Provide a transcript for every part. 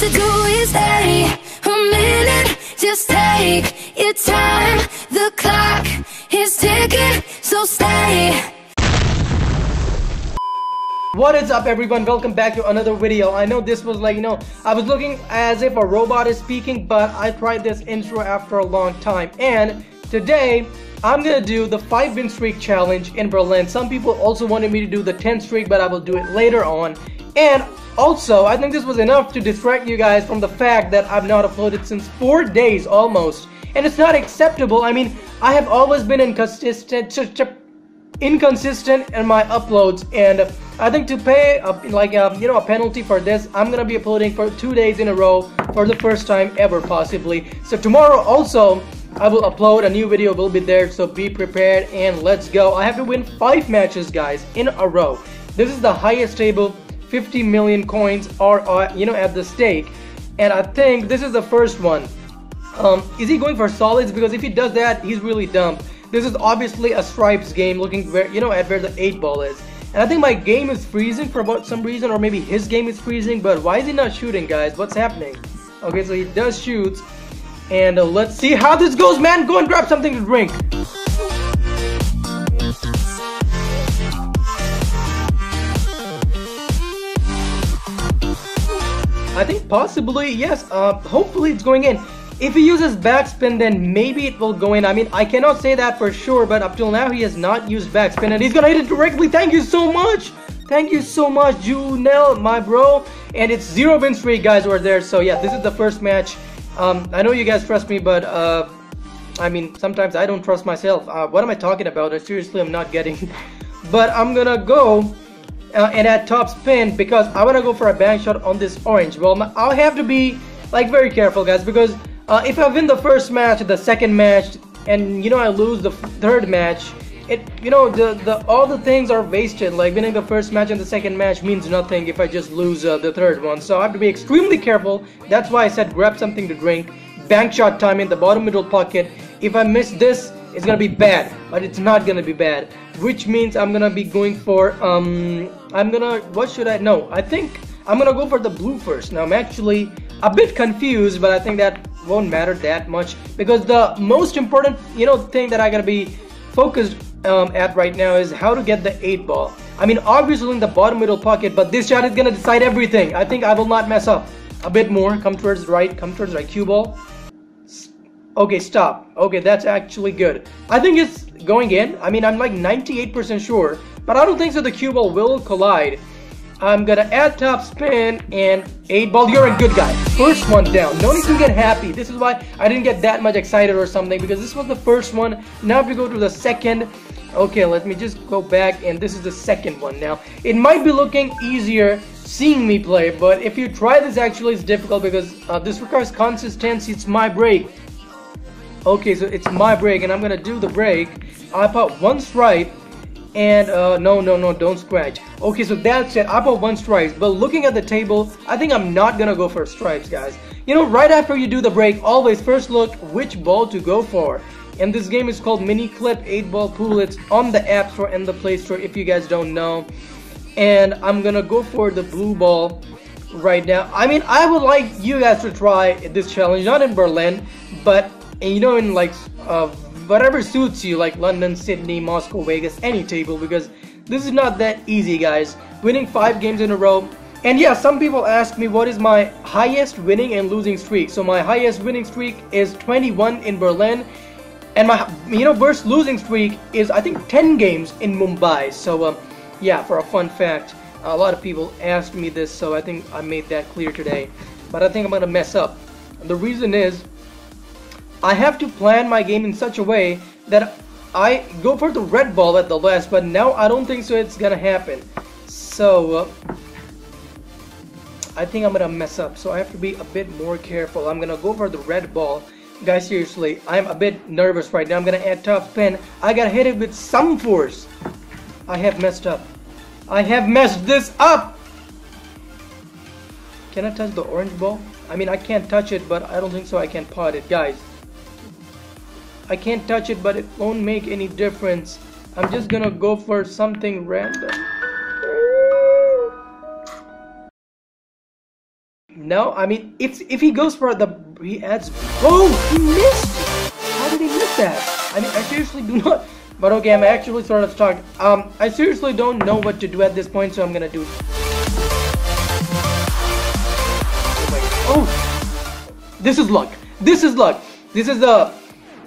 to do is stay a minute. Just take your time. The clock is ticking, so stay. What is up everyone welcome back to another video I know this was like you know I was looking as if a robot is speaking but I tried this intro after a long time and today I'm gonna do the 5 win streak challenge in Berlin. Some people also wanted me to do the 10 streak but I will do it later on. And also I think this was enough to distract you guys from the fact that I've not uploaded since 4 days almost. And it's not acceptable. I mean I have always been inconsistent inconsistent in my uploads. And I think to pay a, like a, you know a penalty for this I'm gonna be uploading for two days in a row for the first time ever possibly. So tomorrow also I will upload a new video will be there so be prepared and let's go I have to win five matches guys in a row this is the highest table 50 million coins are uh, you know at the stake and I think this is the first one um, is he going for solids because if he does that he's really dumb this is obviously a Stripes game looking where, you know, at where the 8 ball is. And I think my game is freezing for about some reason or maybe his game is freezing but why is he not shooting guys? What's happening? Okay, so he does shoot. And uh, let's see how this goes man. Go and grab something to drink. I think possibly, yes. Uh, hopefully it's going in. If he uses backspin, then maybe it will go in. I mean, I cannot say that for sure, but up till now, he has not used backspin, and he's gonna hit it directly. Thank you so much! Thank you so much, Junel, my bro. And it's zero win streak, guys, over there. So yeah, this is the first match. Um, I know you guys trust me, but uh, I mean, sometimes I don't trust myself. Uh, what am I talking about? I seriously, I'm not getting. but I'm gonna go uh, and add top spin because I wanna go for a bank shot on this orange. Well, I'll have to be like very careful, guys, because uh, if I win the first match, the second match, and you know I lose the third match, it you know the the all the things are wasted. Like winning the first match and the second match means nothing if I just lose uh, the third one. So I have to be extremely careful. That's why I said grab something to drink. Bank shot time in the bottom middle pocket. If I miss this, it's gonna be bad, but it's not gonna be bad. Which means I'm gonna be going for um I'm gonna what should I know? I think I'm gonna go for the blue first. Now I'm actually a bit confused, but I think that won't matter that much because the most important you know thing that I gotta be focused um, at right now is how to get the 8 ball. I mean obviously in the bottom middle pocket but this shot is gonna decide everything. I think I will not mess up. A bit more, come towards right, come towards right, cue ball. Okay, stop. Okay, that's actually good. I think it's going in. I mean, I'm like 98% sure, but I don't think so the cue ball will collide. I'm gonna add top spin and 8 ball. You're a good guy. First one down. No need to get happy. This is why I didn't get that much excited or something because this was the first one. Now if we go to the second. Okay, let me just go back and this is the second one now. It might be looking easier seeing me play, but if you try this actually it's difficult because uh, this requires consistency. It's my break. Okay, so it's my break and I'm gonna do the break. I put one strike and uh, no no no don't scratch okay so that's it I put one stripes but looking at the table I think I'm not gonna go for stripes guys you know right after you do the break always first look which ball to go for and this game is called Miniclip 8 ball pool it's on the app store and the play store if you guys don't know and I'm gonna go for the blue ball right now I mean I would like you guys to try this challenge not in Berlin but you know in like uh, whatever suits you like London, Sydney, Moscow, Vegas, any table because this is not that easy guys. Winning 5 games in a row and yeah, some people ask me what is my highest winning and losing streak. So my highest winning streak is 21 in Berlin and my you know worst losing streak is I think 10 games in Mumbai. So um, yeah, for a fun fact, a lot of people asked me this so I think I made that clear today. But I think I'm gonna mess up. The reason is I have to plan my game in such a way that I go for the red ball at the last, but now I don't think so it's gonna happen. So, uh, I think I'm gonna mess up, so I have to be a bit more careful. I'm gonna go for the red ball. Guys, seriously, I'm a bit nervous right now. I'm gonna add top spin. I gotta hit it with some force. I have messed up. I have messed this up! Can I touch the orange ball? I mean, I can't touch it, but I don't think so I can pot it. Guys, I can't touch it but it won't make any difference I'm just gonna go for something random No, I mean, if if he goes for the, he adds. Oh, he missed. How did he miss that? I mean, I seriously do not. But okay, I'm actually sort of stuck. Um, I seriously don't know what to do at this point, so I'm gonna do. Oh, this is luck. This is luck. This is the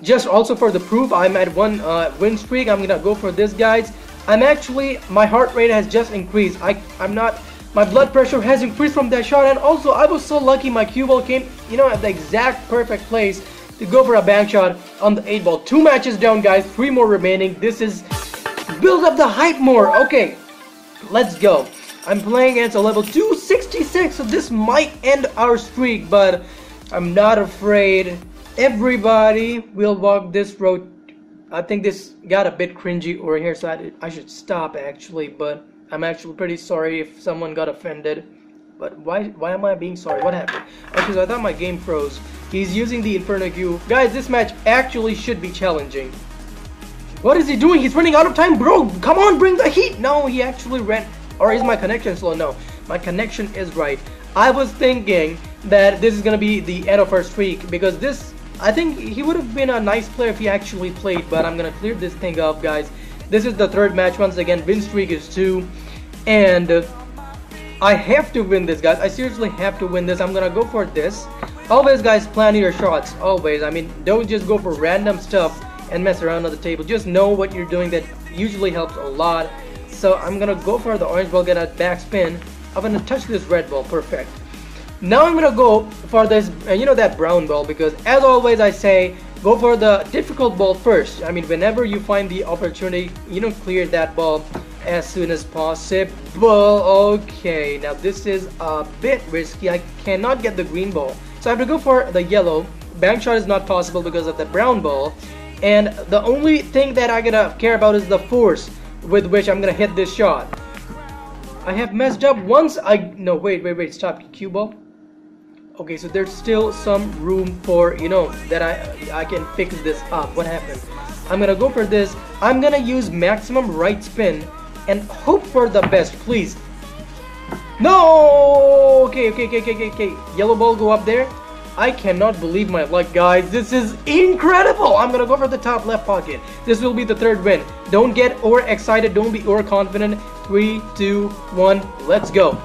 just also for the proof. I'm at one uh, win streak. I'm gonna go for this, guys. I'm actually my heart rate has just increased. I I'm not my blood pressure has increased from that shot and also I was so lucky my cue ball came, you know, at the exact perfect place to go for a bank shot on the 8 ball. Two matches down guys, three more remaining. This is build up the hype more. Okay, let's go. I'm playing against a level 266 so this might end our streak but I'm not afraid. Everybody will walk this road. I think this got a bit cringy over here so I, I should stop actually but I'm actually pretty sorry if someone got offended. But why why am I being sorry? What happened? Okay, so I thought my game froze. He's using the Inferno Cue. Guys, this match actually should be challenging. What is he doing? He's running out of time, bro. Come on, bring the heat. No, he actually ran. Or is my connection slow? No, my connection is right. I was thinking that this is gonna be the end of our streak because this. I think he would have been a nice player if he actually played, but I'm gonna clear this thing up, guys. This is the third match once again. Win streak is two. And I have to win this, guys. I seriously have to win this. I'm gonna go for this. Always, guys, plan your shots. Always. I mean, don't just go for random stuff and mess around on the table. Just know what you're doing. That usually helps a lot. So I'm gonna go for the orange ball, get a backspin. I'm gonna touch this red ball. Perfect. Now I'm gonna go for this, uh, you know, that brown ball because as always I say, go for the difficult ball first. I mean, whenever you find the opportunity, you know, clear that ball as soon as possible. Okay, now this is a bit risky. I cannot get the green ball. So I have to go for the yellow. Bank shot is not possible because of the brown ball. And the only thing that I'm gonna care about is the force with which I'm gonna hit this shot. I have messed up once I... No, wait, wait, wait, stop. Cue ball. Okay, so there's still some room for, you know, that I I can fix this up. What happened? I'm gonna go for this. I'm gonna use maximum right spin and hope for the best, please. No! Okay, okay, okay, okay, okay. Yellow ball go up there. I cannot believe my luck, guys. This is incredible. I'm gonna go for the top left pocket. This will be the third win. Don't get overexcited. Don't be overconfident. Three, two, one. Let's go.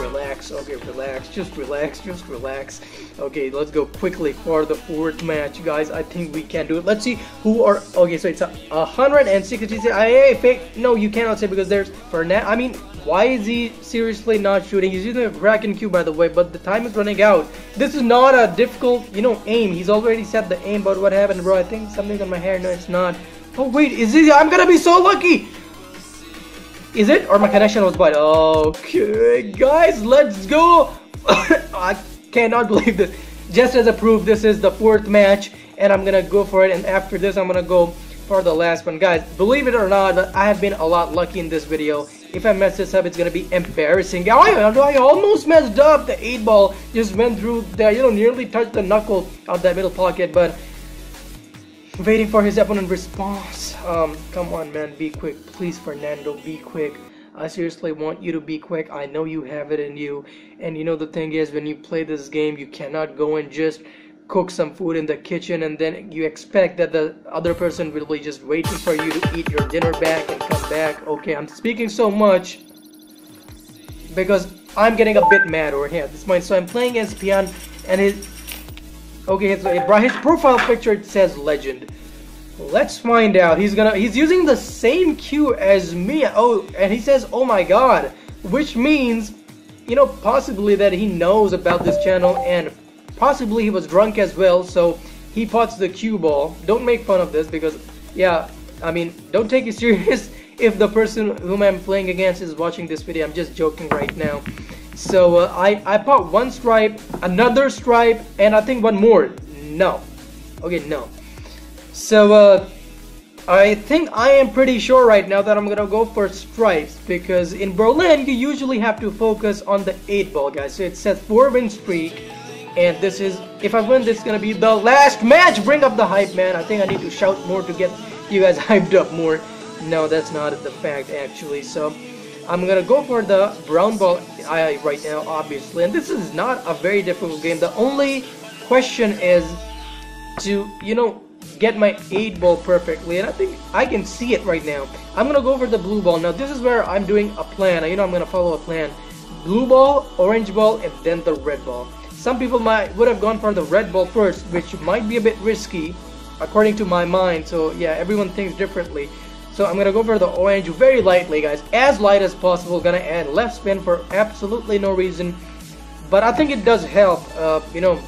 relax, Okay, relax. just relax, just relax. Okay, let's go quickly for the fourth match, guys. I think we can do it. Let's see who are. Okay, so it's a 166. Hey, fake. No, you cannot say because there's now. I mean, why is he seriously not shooting? He's using a Kraken Cue, by the way, but the time is running out. This is not a difficult, you know, aim. He's already set the aim, but what happened, bro? I think something's on my hair. No, it's not. Oh, wait, is this? I'm gonna be so lucky! Is it? Or my connection was bad? Okay, guys, let's go! I cannot believe this. Just as a proof, this is the fourth match, and I'm gonna go for it. And after this, I'm gonna go for the last one. Guys, believe it or not, I have been a lot lucky in this video. If I mess this up, it's gonna be embarrassing. I, I almost messed up. The 8 ball just went through there, you know, nearly touched the knuckle of that middle pocket, but waiting for his opponent response. Um, come on, man, be quick. Please, Fernando, be quick. I seriously want you to be quick. I know you have it in you. And you know, the thing is, when you play this game, you cannot go and just cook some food in the kitchen and then you expect that the other person will be just waiting for you to eat your dinner back and come back. Okay, I'm speaking so much because I'm getting a bit mad over here at this point. So I'm playing as Pian and his okay, so his profile picture it says legend. Let's find out. He's gonna he's using the same cue as me. Oh, and he says, "Oh my god," which means, you know, possibly that he knows about this channel and possibly he was drunk as well. So he pots the cue ball. Don't make fun of this because, yeah, I mean, don't take it serious if the person whom I'm playing against is watching this video. I'm just joking right now. So uh, I I pot one stripe, another stripe, and I think one more. No. Okay, no. So, uh, I think I am pretty sure right now that I'm gonna go for stripes because in Berlin you usually have to focus on the 8 ball guys. So it says 4 win streak and this is, if I win this is gonna be the last match! Bring up the hype man, I think I need to shout more to get you guys hyped up more. No, that's not the fact actually. So I'm gonna go for the brown ball right now, obviously. And this is not a very difficult game. The only question is to, you know, get my 8 ball perfectly. And I think I can see it right now. I'm gonna go for the blue ball. Now this is where I'm doing a plan. You know, I'm gonna follow a plan. Blue ball, orange ball, and then the red ball. Some people might would have gone for the red ball first, which might be a bit risky, according to my mind. So yeah, everyone thinks differently. So I'm gonna go for the orange very lightly, guys, as light as possible. Gonna add left spin for absolutely no reason, but I think it does help. Uh, you know,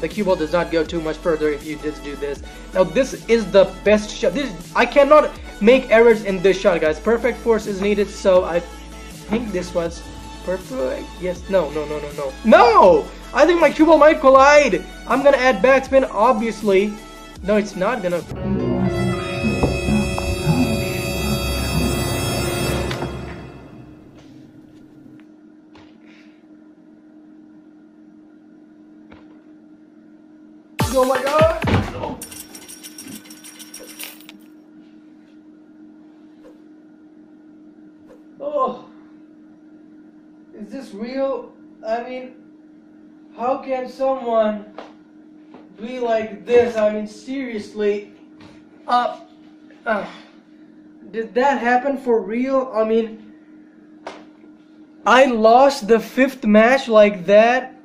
the cue ball does not go too much further if you just do this. Now this is the best shot. This I cannot make errors in this shot, guys. Perfect force is needed, so I think this was perfect. Yes, no, no, no, no, no. No! I think my cue ball might collide. I'm gonna add backspin, obviously. No, it's not gonna. Oh my god! Oh, is real? I mean, how can someone be like this? I mean, seriously. Uh, uh, did that happen for real? I mean, I lost the fifth match like that